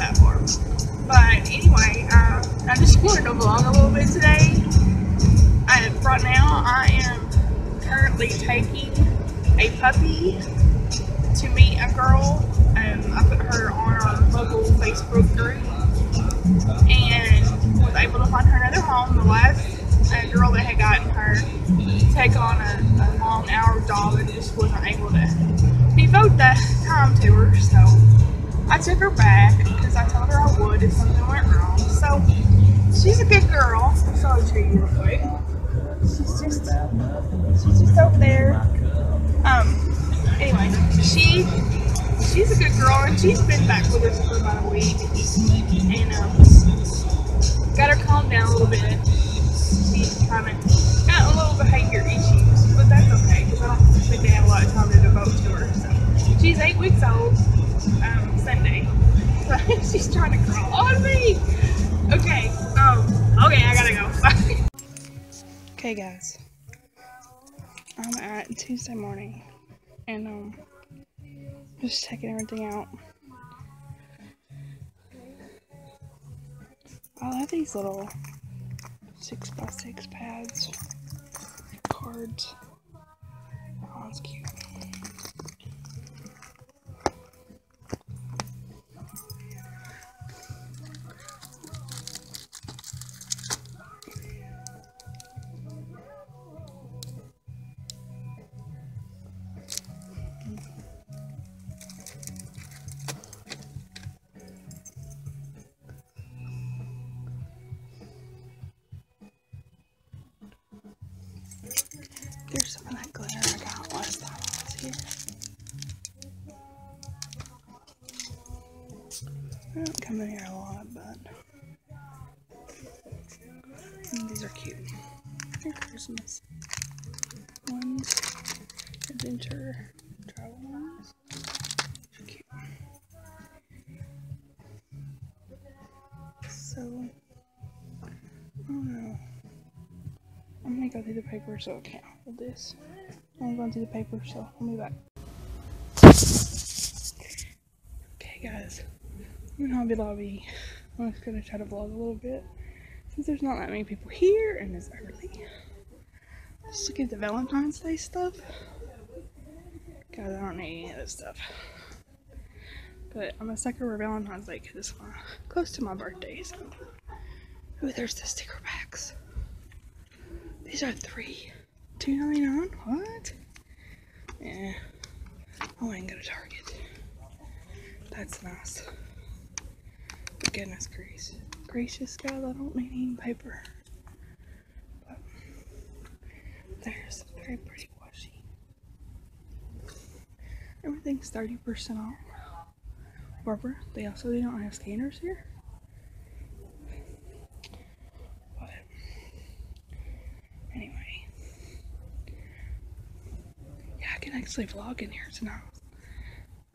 that far. But anyway, uh, I just wanted to vlog a little bit today. I, right now, I am currently taking a puppy to meet a girl. Um, I put her on our local Facebook group and was able to find her another home. The last uh, girl that had gotten her take on a, a long hour dog and just wasn't able to devote the time to her. So I took her back because I told her I would if something went wrong. So she's a good girl. So I'll show you real quick. She's just she's just over there. Um. Anyway, she she's a good girl and she's been back with us for about a week and um, got her calmed down a little bit. She's kind of got a little behavior issues, but that's okay because I don't think they have a lot of time to devote to her. So she's eight weeks old. Um, Sunday. She's trying to crawl on me. Okay. Um. Okay, I gotta go. okay, guys. I'm at Tuesday morning, and um, just checking everything out. I love these little six by six pads, cards. Oh, that's cute. I don't come in here a lot, but these are cute. They're Christmas ones, adventure travel ones. Cute. So, I don't know. I'm gonna go through the paper so I can't hold this. I'm going through the paper, so I'll be back. Okay, guys. I'm in Hobby Lobby. I'm just gonna try to vlog a little bit since there's not that many people here and it's early. Let's look at the Valentine's Day stuff. Guys, I don't need any of this stuff. But I'm a sucker for Valentine's Day because it's close to my birthday. So. Ooh, there's the sticker packs. These are three. Two ninety nine? What? Yeah. Oh, I ain't go to Target. That's nice. Goodness gracious. Gracious God, I don't need any paper. But there's very pretty washi. Everything's 30% off. Barbara, they also they don't have scanners here. But anyway. Yeah, I can actually vlog in here tonight.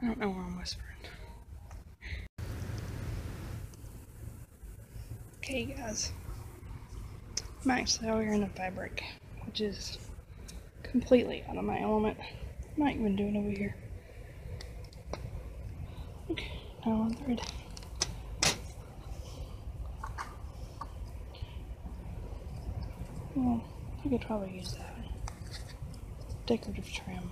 I don't know where I'm whispering. Okay, guys. I'm actually out here in the fabric, which is completely out of my element. I'm not even doing over here. Okay, now on thread. Well, I could probably use that. Decorative trim.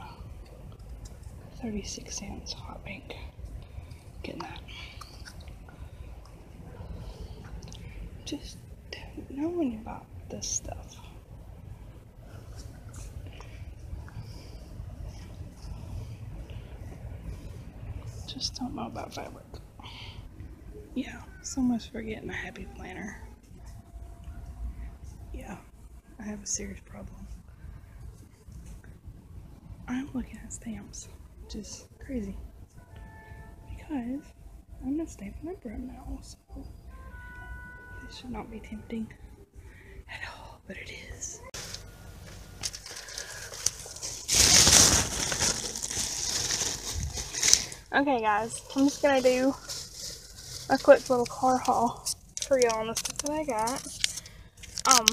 36 cents, hot pink. Getting that. Just don't know any about this stuff. Just don't know about fabric. Yeah, so much for getting a happy planner. Yeah, I have a serious problem. I'm looking at stamps, which is crazy. Because I'm a stamp member now, so this should not be tempting at all, but it is. Okay guys, I'm just gonna do a quick little car haul for y'all on the stuff that I got. Um,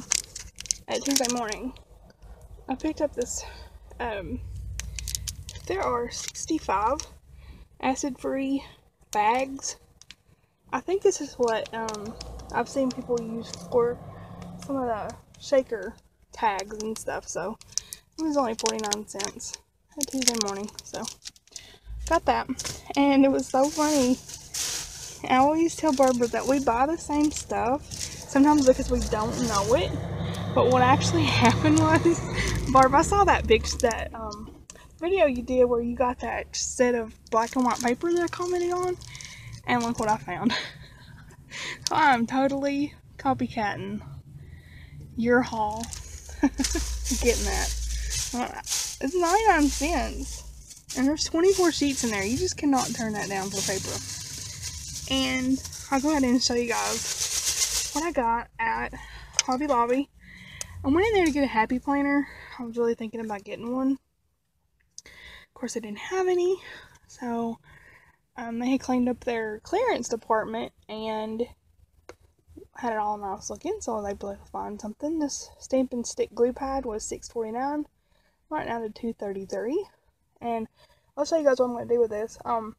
at Tuesday morning, I picked up this, um, there are 65 acid-free bags. I think this is what, um, I've seen people use for some of the shaker tags and stuff, so it was only 49 cents at Tuesday morning, so got that. And it was so funny. I always tell Barbara that we buy the same stuff, sometimes because we don't know it. But what actually happened was, Barb, I saw that big that um, video you did where you got that set of black and white paper that I commented on, and look what I found. I'm totally copycatting your haul. Getting that. Uh, it's 99 cents. And there's 24 sheets in there. You just cannot turn that down for paper. And I'll go ahead and show you guys what I got at Hobby Lobby. I went in there to get a happy planner. I was really thinking about getting one. Course, I didn't have any. So, um, they had cleaned up their clearance department and had it all nice looking. So I was able to find something. This stamp and stick glue pad was $6.49. Right now to 233 and I'll show you guys what I'm going to do with this. Um,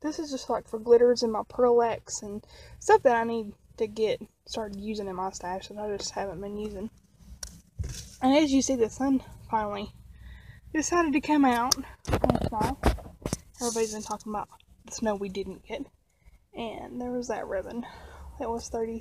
this is just like for glitters and my Pearl Ex and stuff that I need to get started using in my stash that I just haven't been using. And as you see, the sun finally decided to come out Everybody's been talking about the snow we didn't get. And there was that ribbon. That was 30